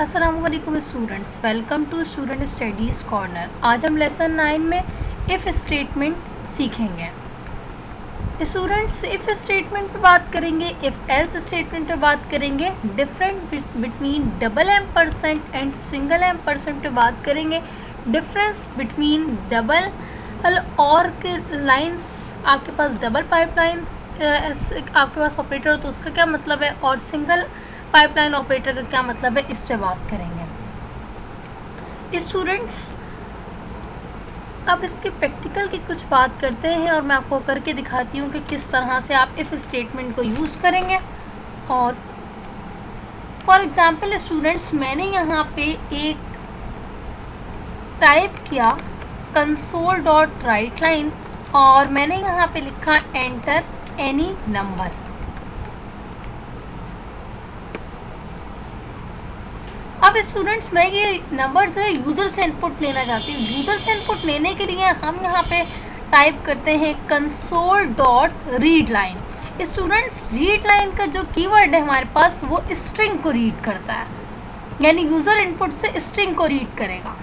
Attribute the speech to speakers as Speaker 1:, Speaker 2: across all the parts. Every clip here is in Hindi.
Speaker 1: Aslam students welcome to student studies corner आज हम लेसन नाइन में इफ़ स्टेटमेंट सीखेंगे। स्टूडेंट्स इफ़ स्टेटमेंट पे बात करेंगे इफ़ एल्स स्टेटमेंट पे बात करेंगे different between double ampersand and single ampersand पे बात करेंगे। डिफरेंस बिटवीन डबल और के लाइंस आपके पास डबल पाइपलाइन आपके पास ऑपरेटर हो तो उसका क्या मतलब है? और सिंगल पाइपलाइन ऑपरेटर का क्या मतलब है? इस पर बात करेंगे। स्टूडेंट्स अब इसके प्रैक्टिकल की कुछ बात करते हैं और मैं आपको करके दिखाती हूँ कि किस तरह से आप इफ़ स्टेटमेंट को यूज़ करेंगे। और फॉर एग्ज़ाम्पल स्टूडेंट्स मैंने यहाँ पे एक टाइप किया कंसोल डॉट राइट लाइन और मैंने यहाँ पे लिखा एंटर एनी नंबर अब स्टूडेंट्स मैं ये नंबर जो है यूज़र से इनपुट लेना चाहती हूँ। यूज़र से इनपुट लेने के लिए हम यहाँ पे टाइप करते हैं console dot read line students read line का जो कीवर्ड है हमारे पास वो स्ट्रिंग को रीड करता है। यानी यूज़र इनपुट से स्ट्रिंग को रीड करेगा।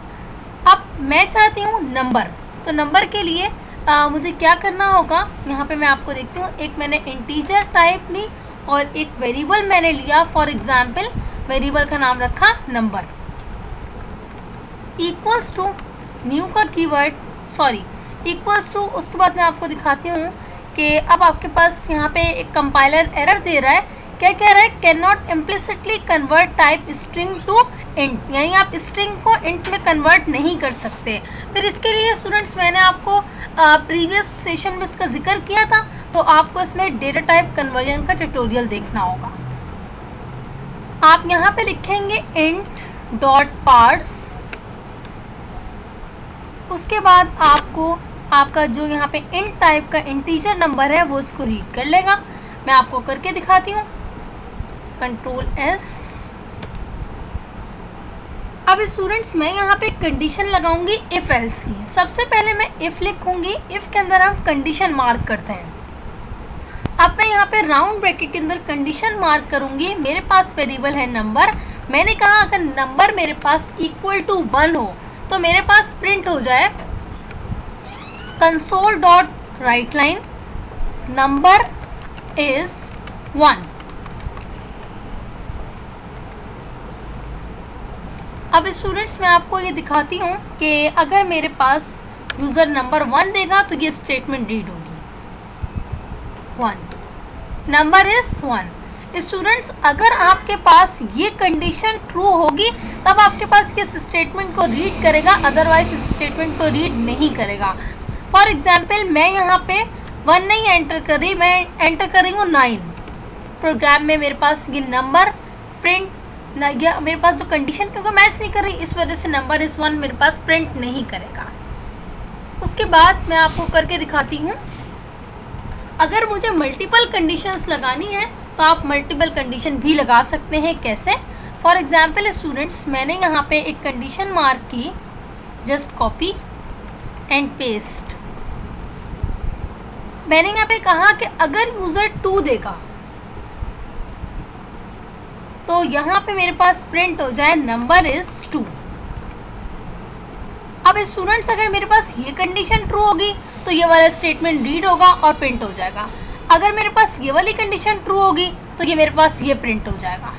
Speaker 1: अब मैं चाहती हूँ नंबर तो नंबर के लिए आ, मुझे क्या करना होगा? यहाँ पे मैं आपको देखती हूँ एक मैंने इंटीजर टाइप ली और एक वेरिएबल मैंने लिया। फॉर एग्जांपल वेरिएबल का नाम रखा नंबर। इक्वल्स टू न्यू का कीवर्ड सॉरी इक्वल्स टू उसके बाद मैं आपको दिखाती हूँ कि अब आपके पास यहाँ पे एक कंपाइलर एरर दे रहा है। क्या कह रहा है? Can not implicitly convert type string to int यानी आप स्ट्रिंग को इंट में कन्वर्ट नहीं कर सकते। फिर इसके लिए स्टूडेंट्स मैंने आपको प्रीवियस सेशन में इसका ज़िक्र किया था तो आपको इसमें डेटा टाइप कन्वर्जन का ट्यूटोरियल देखना होगा। आप यहाँ पे लिखेंगे इंट डॉट पार्ट्स उसके बाद आपको, आपका जो यहाँ पे इंट टाइप का इंटीजर नंबर है, वो इसको रीड कर लेगा। मैं आपको करके दिखाती हूँ। कंट्रोल एस अब स्टूडेंट्स मैं यहाँ पे कंडीशन लगाऊँगी इफ़ एल्स की। सबसे पहले मैं इफ़ लिखूँगी। इफ़ के अंदर हम कंडीशन मार्क करते हैं। अब मैं यहाँ पे राउंड ब्रैकेट के अंदर कंडीशन मार्क करूँगी। मेरे पास वेरिएबल है नंबर मैंने कहा, अगर नंबर मेरे पास इक्वल टू वन हो तो मेरे पास प्रिंट हो जाए console dot write line number is one अब स्टूडेंट्स मैं आपको ये दिखाती हूँ कि अगर मेरे पास यूज़र नंबर वन देगा तो ये स्टेटमेंट रीड होगी। One number is one students अगर आपके पास ये कंडीशन ट्रू होगी, तब आपके पास किस स्टेटमेंट को रीड करेगा? अदरवाइज़ इस स्टेटमेंट को रीड नहीं करेगा. फॉर एग्ज़ाम्पल मैं यहाँ पे वन नहीं एंटर कर रही, मैं एंटर कर रही हूँ नाइन प्रोग्राम में मेरे पास ये नंबर प्रिंट या मेरे पास जो कंडीशन क्योंकि मैच नहीं कर रही, इस वजह से नंबर इस वन मेरे पास प्रिंट नहीं करेगा. उसके बाद मैं आपको करके दिखाती हूँ अगर मुझे मल्टीपल कंडीशंस लगानी है तो आप मल्टीपल कंडीशन भी लगा सकते हैं। कैसे? फॉर एग्ज़ाम्पल स्टूडेंट्स मैंने यहाँ पे एक कंडीशन मार्क की। जस्ट कॉपी एंड पेस्ट मैंने यहाँ पे कहा कि अगर यूज़र टू देगा तो यहाँ पे मेरे पास प्रिंट हो जाए नंबर इज़ टू अब स्टूडेंट्स अगर मेरे पास ये कंडीशन ट्रू होगी तो ये वाला स्टेटमेंट रीड होगा और प्रिंट हो जाएगा। अगर मेरे पास ये वाली कंडीशन ट्रू होगी तो ये मेरे पास ये प्रिंट हो जाएगा।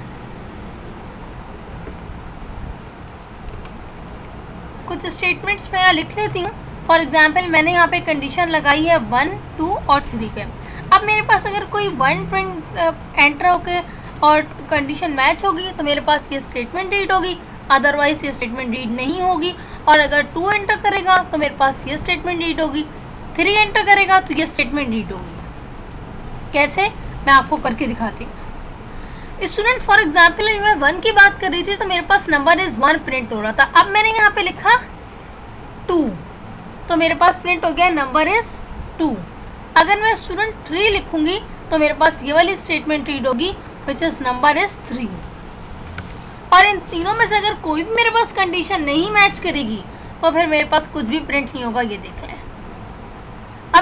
Speaker 1: कुछ स्टेटमेंट्स मैं यहाँ लिख लेती हूँ। फॉर एग्ज़ाम्पल मैंने यहाँ पे कंडीशन लगाई है वन टू और थ्री पे। अब मेरे पास अगर कोई वन प्रिंट एंटर होके और कंडीशन मैच होगी तो मेरे पास ये स्टेटमेंट रीड होगी। अदरवाइज़ ये स्टेटमेंट रीड नहीं होगी। और अगर टू एंटर करेगा तो मेरे पास ये स्टेटमेंट रीड होगी। थ्री एंटर करेगा तो ये स्टेटमेंट रीड होगी कैसे? मैं आपको करके दिखाती हूँ। स्टूडेंट फॉर एग्ज़ाम्पल मैं वन की बात कर रही थी तो मेरे पास नंबर इज़ वन प्रिंट हो रहा था। अब मैंने यहाँ पे लिखा टू तो मेरे पास प्रिंट हो गया नंबर इज़ टू अगर मैं स्टूडेंट थ्री लिखूँगी तो मेरे पास ये वाली स्टेटमेंट रीड होगी which is number is three और इन तीनों में से अगर कोई भी मेरे पास कंडीशन नहीं मैच करेगी तो फिर मेरे पास कुछ भी प्रिंट नहीं होगा, ये देख लें।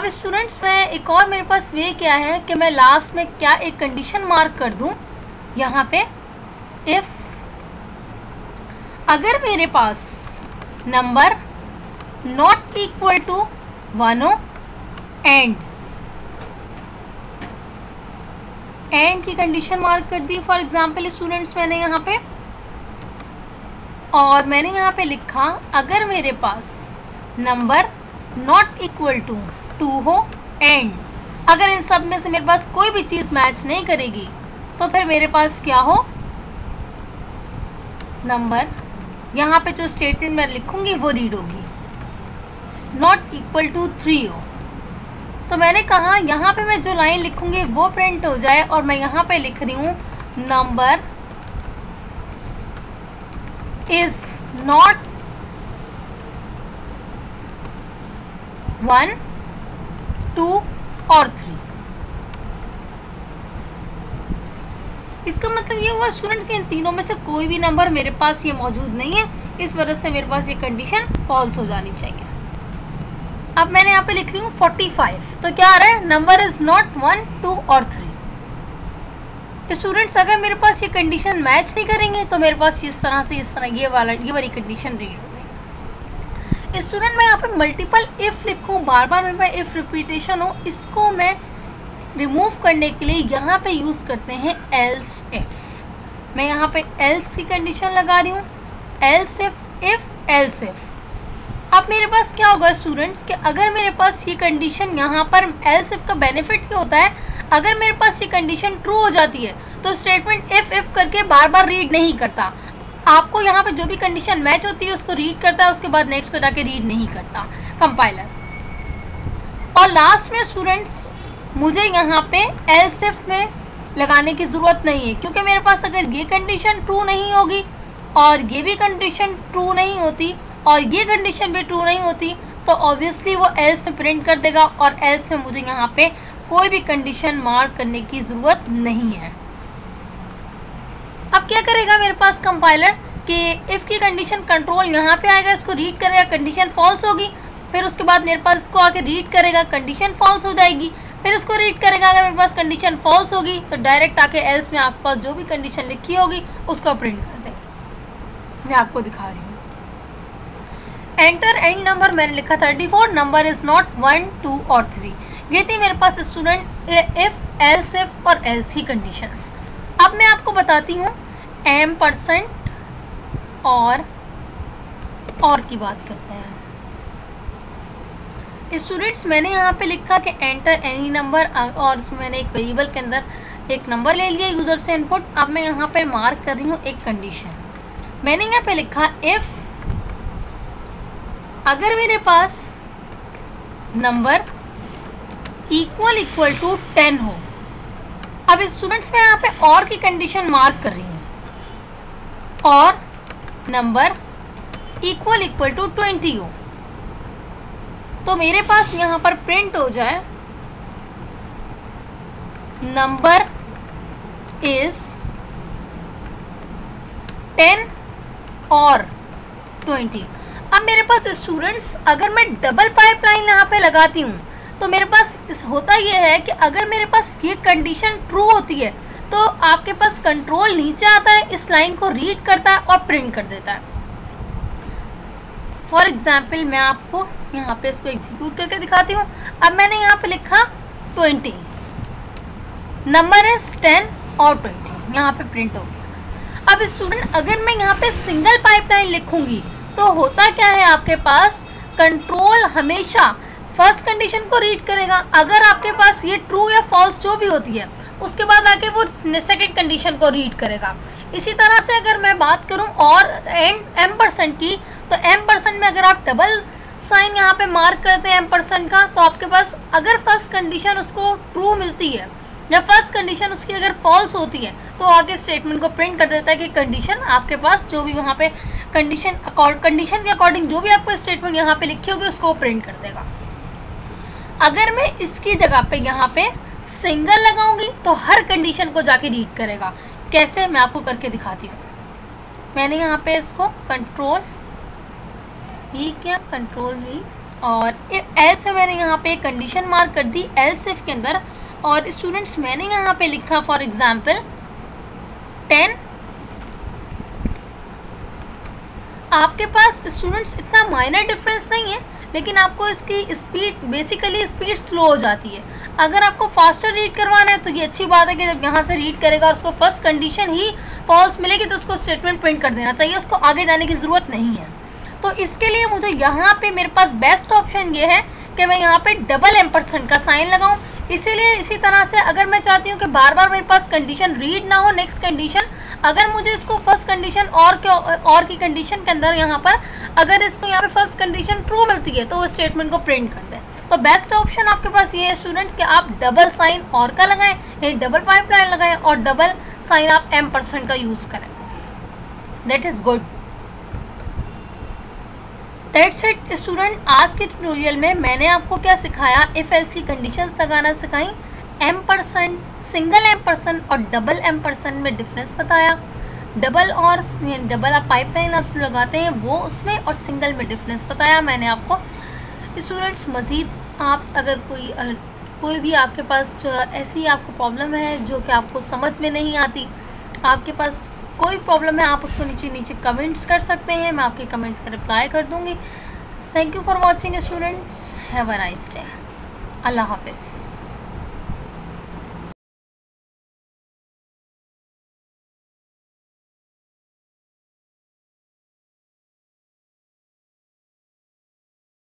Speaker 1: अब स्टूडेंट्स में एक और मेरे पास वे क्या है कि मैं लास्ट में क्या एक कंडीशन मार्क कर दूँ? यहाँ पे इफ़ अगर मेरे पास number not equal to one and and की कंडीशन मार्क कर दी। फॉर एग्ज़ाम्पल स्टूडेंट्स मैंने यहाँ पे, और मैंने यहाँ पे लिखा, अगर मेरे पास number not equal to two हो एंड अगर इन सब में से मेरे पास कोई भी चीज़ मैच नहीं करेगी तो फिर मेरे पास क्या हो? नंबर यहाँ पे जो स्टेटमेंट मैं लिखूँगी, वो रीड होगी। नॉट इक्वल टू थ्री हो। तो मैंने कहा, यहाँ पे मैं जो लाइन लिखूँगी, वो प्रिंट हो जाए, और मैं यहाँ पे लिख रही हूँ number is not one two और थ्री इसका मतलब ये हुआ स्टूडेंट के इन तीनों में से कोई भी नंबर मेरे पास ये मौजूद नहीं है। इस वजह से मेरे पास ये कंडीशन फॉल्स हो जानी चाहिए। अब मैंने यहाँ पे लिख रही हूँ 45 तो क्या आ रहा है? Number is not one two और थ्री स्टूडेंट्स अगर मेरे पास ये कंडीशन मैच नहीं करेंगे तो मेरे पास इस तरह से इस तरह ये वाला, ये वाली कंडीशन रीड होगी। स्टूडेंट मैं यहाँ पे मल्टीपल इफ़ लिखूँ बार बार मेरे पास इफ़ रिपीटेशन हो, इसको मैं रिमूव करने के लिए यहाँ पे यूज़ करते हैं एल्स इफ़ मैं यहाँ पे एल्स की कंडीशन लगा रही हूँ else if if else if अब मेरे पास क्या होगा स्टूडेंट्स कि अगर मेरे पास ये कंडीशन यहाँ पर एल्स इफ़ का बेनिफिट क्या होता है, अगर मेरे पास ये कंडीशन ट्रू हो जाती है तो स्टेटमेंट इफ़ इफ़ करके बार बार रीड नहीं करता। आपको यहाँ पे जो भी कंडीशन मैच होती है, उसको रीड करता है, उसके बाद नेक्स्ट को जाके रीड नहीं करता कंपाइलर और लास्ट में स्टूडेंट्स मुझे यहाँ पे एल में लगाने की ज़रूरत नहीं है, क्योंकि मेरे पास अगर ये कंडीशन ट्रू नहीं होगी, और ये भी कंडीशन ट्रू नहीं होती, और ये कंडीशन भी ट्रू नहीं होती तो ऑब्वियसली वो एल्स में प्रिंट कर देगा, और एल्स में मुझे यहाँ पे कोई भी कंडीशन मार्क करने की ज़रूरत नहीं है। अब क्या करेगा मेरे पास कंपाइलर कि इफ़ की कंडीशन कंट्रोल यहाँ पे आएगा, इसको रीड करेगा कंडीशन फॉल्स होगी। फिर उसके बाद मेरे पास इसको आके रीड करेगा कंडीशन फॉल्स हो जाएगी। फिर इसको रीड करेगा, अगर मेरे पास कंडीशन फॉल्स होगी तो डायरेक्ट आके एल्स में आपके पास जो भी कंडीशन लिखी होगी, उसको प्रिंट कर देगा मैं आपको दिखा रही हूँ। एंटर एंड नंबर मैंने लिखा thirty four number is not one two और थ्री ये थी मेरे पास स्टूडेंट इफ़ एल्स इफ़ और एल्स ही कंडीशंस अब मैं आपको बताती हूँ एम परसेंट और और की बात करते हैं। स्टूडेंट्स मैंने यहाँ पे लिखा कि एंटर एनी नंबर और मैंने एक वेरिएबल के अंदर एक नंबर ले लिया यूज़र से इनपुट अब मैं यहाँ पे मार्क कर रही हूँ एक कंडीशन मैंने यहाँ पे लिखा इफ़ अगर मेरे पास number equal equal to ten हो अब स्टूडेंट्स में यहाँ पे और की कंडीशन मार्क कर रही हूँ। और number equal equal to twenty हो। तो मेरे पास यहाँ पर प्रिंट हो जाए। नंबर इज़ टेन और ट्वेंटी अब मेरे पास स्टूडेंट्स अगर मैं डबल पाइपलाइन यहाँ पे लगाती हूँ तो मेरे पास होता ये है कि अगर मेरे पास ये कंडीशन ट्रू होती है तो आपके पास कंट्रोल नीचे आता है, इस लाइन को रीड करता है और प्रिंट कर देता है। फॉर एग्ज़ाम्पल मैं आपको यहाँ पे इसको एग्जीक्यूट करके दिखाती हूँ। अब मैंने यहाँ पे लिखा ट्वेंटी नंबर है टेन और ट्वेंटी यहाँ पे प्रिंट हो गया। अब स्टूडेंट अगर मैं यहाँ पे सिंगल पाइपलाइन लिखूँगी तो होता क्या है आपके पास? कंट्रोल हमेशा फ़र्स्ट कंडीशन को रीड करेगा। अगर आपके पास ये ट्रू या फॉल्स जो भी होती है, उसके बाद आके वो सेकेंड कंडीशन को रीड करेगा। इसी तरह से अगर मैं बात करूँ और एंड एम परसेंट की तो एम परसेंट में अगर आप डबल साइन यहाँ पे मार्क करते हैं एम परसेंट का तो आपके पास अगर फ़र्स्ट कंडीशन उसको ट्रू मिलती है, या फ़र्स्ट कंडीशन उसकी अगर फॉल्स होती है तो आगे स्टेटमेंट को प्रिंट कर देता है कि कंडीशन आपके पास जो भी वहाँ पे कंडीशन कंडीशन के अकॉर्डिंग जो भी आपको स्टेटमेंट यहाँ पे लिखी होगी, उसको प्रिंट कर देगा। अगर मैं इसकी जगह पे यहाँ पे सिंगल लगाऊँगी तो हर कंडीशन को जाके रीड करेगा। कैसे? मैं आपको करके दिखाती हूँ। मैंने यहाँ पे इसको कंट्रोल ही किया कंट्रोल भी और एल से मैंने यहाँ पे कंडीशन मार्क कर दी एल सिफ के अंदर। और स्टूडेंट्स मैंने यहाँ पे लिखा फॉर एग्जांपल टेन आपके पास स्टूडेंट्स इतना माइनर डिफरेंस नहीं है। लेकिन आपको इसकी स्पीड बेसिकली स्पीड स्लो हो जाती है। अगर आपको फास्टर रीड करवाना है तो ये अच्छी बात है कि जब यहाँ से रीड करेगा उसको फ़र्स्ट कंडीशन ही फॉल्स मिलेगी तो उसको स्टेटमेंट प्रिंट कर देना चाहिए, उसको आगे जाने की ज़रूरत नहीं है। तो इसके लिए मुझे यहाँ पे मेरे पास बेस्ट ऑप्शन ये है कि मैं यहाँ पे डबल एम परसेंट का साइन लगाऊँ। इसीलिए इसी तरह से अगर मैं चाहती हूँ कि बार बार मेरे पास कंडीशन रीड ना हो नेक्स्ट कंडीशन अगर मुझे इसको फ़र्स्ट कंडीशन और के और की कंडीशन के अंदर यहाँ पर, अगर इसको यहाँ पे फ़र्स्ट कंडीशन ट्रू मिलती है तो वो स्टेटमेंट को प्रिंट कर दें। तो बेस्ट ऑप्शन आपके पास ये है स्टूडेंट्स कि आप डबल साइन और का लगाएँ, यानी डबल पाइपलाइन लगाएँ और डबल साइन आप एम परसेंट का यूज़ करें। That is good that's it student आज के ट्यूटोरियल में मैंने आपको क्या सिखाया? इफ़ एल सी कंडीशन लगाना सिखाई ampersand single ampersand और डबल एम परसेंट में डिफरेंस बताया। डबल और डबल आप पाइपलाइन आप लगाते हैं, वो उसमें और सिंगल में डिफरेंस बताया मैंने आपको। स्टूडेंट्स मज़ीद आप अगर कोई कोई भी आपके पास ऐसी आपको प्रॉब्लम है जो कि आपको समझ में नहीं आती, आपके पास कोई प्रॉब्लम है, आप उसको नीचे नीचे कमेंट्स कर सकते हैं, मैं आपके कमेंट्स का रिप्लाई कर दूँगी। Thank you for watching students have a nice day अल्लाह हाफिज़।